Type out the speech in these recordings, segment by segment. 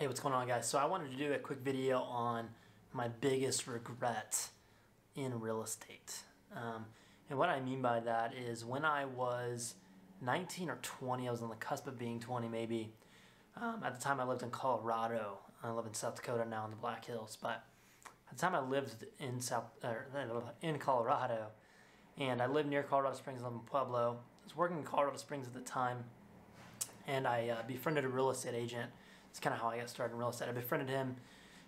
Hey, what's going on guys? So I wanted to do a quick video on my biggest regret in real estate. Um, and what I mean by that is when I was 19 or 20, I was on the cusp of being 20 maybe. Um, at the time I lived in Colorado. I live in South Dakota now in the Black Hills. But at the time I lived in South er, in Colorado, and I lived near Colorado Springs, I lived in Pueblo. I was working in Colorado Springs at the time, and I uh, befriended a real estate agent it's kind of how I got started in real estate. I befriended him.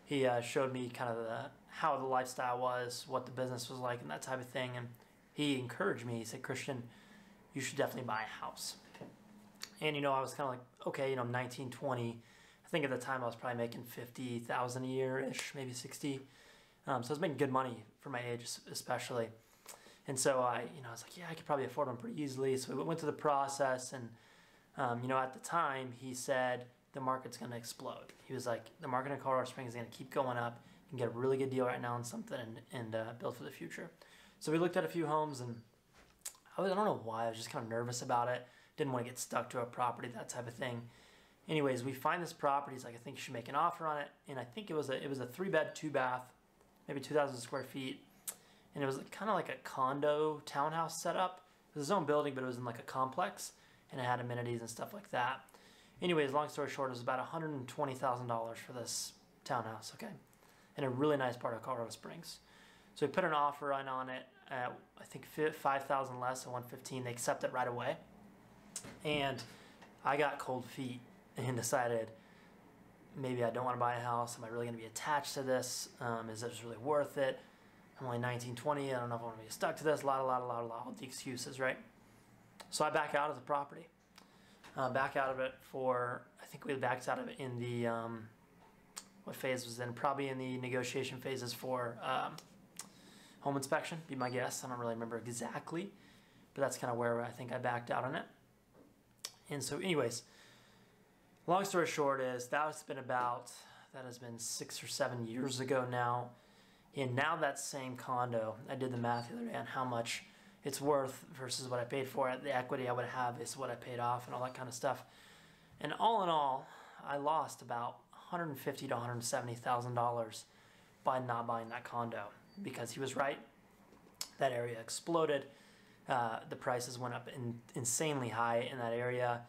He uh, showed me kind of the, how the lifestyle was, what the business was like, and that type of thing. And he encouraged me. He said, Christian, you should definitely buy a house. And, you know, I was kind of like, okay, you know, I'm 19, 20. I think at the time I was probably making 50,000 a year-ish, maybe 60. Um, so I was making good money for my age, especially. And so I, you know, I was like, yeah, I could probably afford them pretty easily. So we went through the process, and um, you know, at the time, he said, the market's going to explode. He was like, the market in Colorado Springs is going to keep going up. Can get a really good deal right now on something and, and uh, build for the future. So we looked at a few homes and I, was, I don't know why, I was just kind of nervous about it. Didn't want to get stuck to a property, that type of thing. Anyways, we find this property. He's like, I think you should make an offer on it. And I think it was a, it was a three bed, two bath, maybe 2,000 square feet. And it was kind of like a condo townhouse setup. It was its own building, but it was in like a complex and it had amenities and stuff like that. Anyways, long story short, it was about $120,000 for this townhouse, okay? In a really nice part of Colorado Springs. So we put an offer in on it at, I think, 5000 less at 115 They accept it right away. And I got cold feet and decided maybe I don't want to buy a house. Am I really going to be attached to this? Um, is this really worth it? I'm only 19, 20. I don't know if I want to be stuck to this. A lot, a lot, a lot, a lot. All the excuses, right? So I back out of the property uh, back out of it for, I think we backed out of it in the, um, what phase was in? Probably in the negotiation phases for um, home inspection, be my guess. I don't really remember exactly, but that's kind of where I think I backed out on it. And so anyways, long story short is that has been about, that has been six or seven years ago now. And now that same condo, I did the math the other day on how much it's worth versus what I paid for it. The equity I would have is what I paid off and all that kind of stuff. And all in all, I lost about 150 to 170 thousand dollars by not buying that condo because he was right. That area exploded. Uh, the prices went up in, insanely high in that area.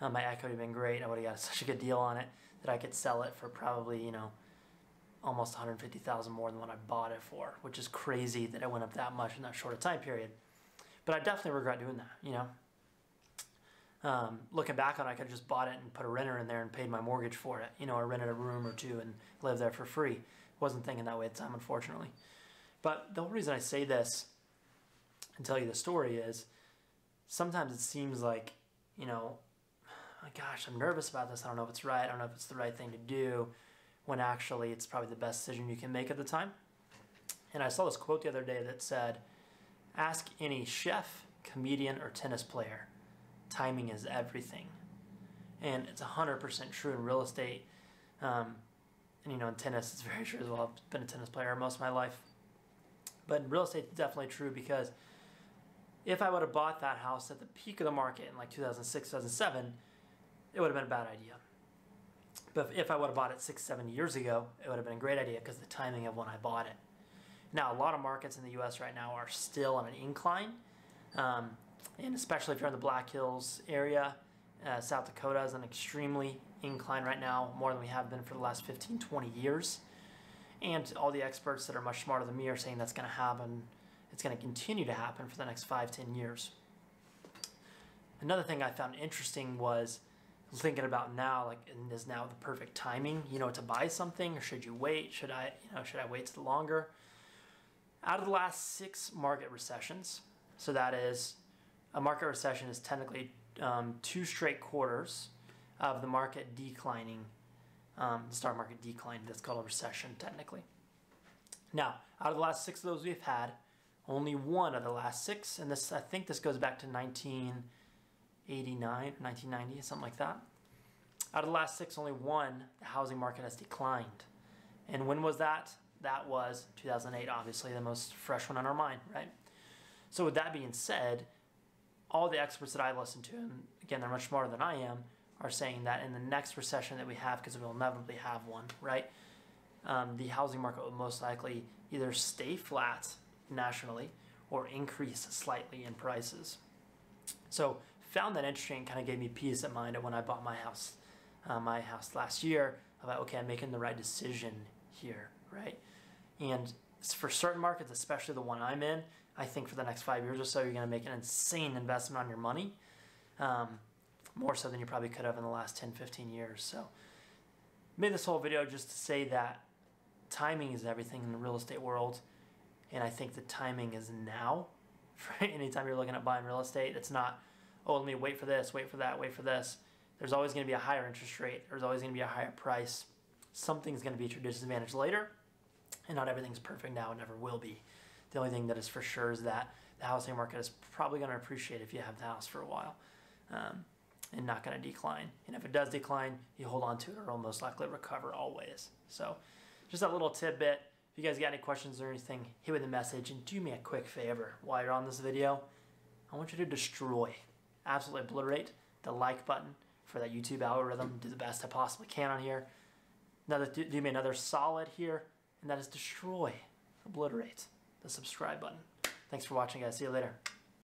Uh, my equity would have been great. I would have got such a good deal on it that I could sell it for probably, you know, almost 150,000 more than what I bought it for, which is crazy that it went up that much in that short time period. But I definitely regret doing that, you know. Um, looking back on it, I could have just bought it and put a renter in there and paid my mortgage for it. You know, I rented a room or two and lived there for free. Wasn't thinking that way at the time, unfortunately. But the whole reason I say this and tell you the story is sometimes it seems like, you know, oh gosh, I'm nervous about this. I don't know if it's right. I don't know if it's the right thing to do when actually it's probably the best decision you can make at the time. And I saw this quote the other day that said, Ask any chef, comedian, or tennis player. Timing is everything. And it's 100% true in real estate. Um, and you know, in tennis, it's very true as well. I've been a tennis player most of my life. But in real estate, it's definitely true because if I would have bought that house at the peak of the market in like 2006, 2007, it would have been a bad idea. But if I would have bought it six, seven years ago, it would have been a great idea because the timing of when I bought it. Now, a lot of markets in the U.S. right now are still on an incline, um, and especially if you're in the Black Hills area, uh, South Dakota is an extremely incline right now, more than we have been for the last 15, 20 years. And all the experts that are much smarter than me are saying that's going to happen. It's going to continue to happen for the next five, 10 years. Another thing I found interesting was thinking about now, like, is now the perfect timing, you know, to buy something, or should you wait? Should I, you know, should I wait till longer? Out of the last six market recessions, so that is a market recession is technically um, two straight quarters of the market declining, um, the stock market declining. That's called a recession technically. Now, out of the last six of those we've had, only one of the last six, and this I think this goes back to 1989, 1990, something like that. Out of the last six, only one, the housing market has declined. And when was that? That was 2008, obviously the most fresh one on our mind, right? So with that being said, all the experts that I listen to, and again, they're much smarter than I am, are saying that in the next recession that we have, because we'll inevitably have one, right? Um, the housing market will most likely either stay flat nationally or increase slightly in prices. So found that interesting. Kind of gave me peace of mind when I bought my house, uh, my house last year. About okay, I'm making the right decision here, right? And for certain markets, especially the one I'm in, I think for the next five years or so, you're going to make an insane investment on your money, um, more so than you probably could have in the last 10, 15 years. So, made this whole video just to say that timing is everything in the real estate world, and I think the timing is now. For anytime you're looking at buying real estate, it's not, oh, let me wait for this, wait for that, wait for this. There's always going to be a higher interest rate. There's always going to be a higher price. Something's going to be at your disadvantage later and not everything's perfect now and never will be. The only thing that is for sure is that the housing market is probably going to appreciate if you have the house for a while um, and not going to decline. And if it does decline, you hold on to it or it'll most likely recover always. So, just a little tidbit. If you guys got any questions or anything, hit with a message and do me a quick favor while you're on this video. I want you to destroy, absolutely obliterate the like button for that YouTube algorithm. Do the best I possibly can on here. Another, do me another solid here and that is destroy, obliterate the subscribe button. Thanks for watching, guys. See you later.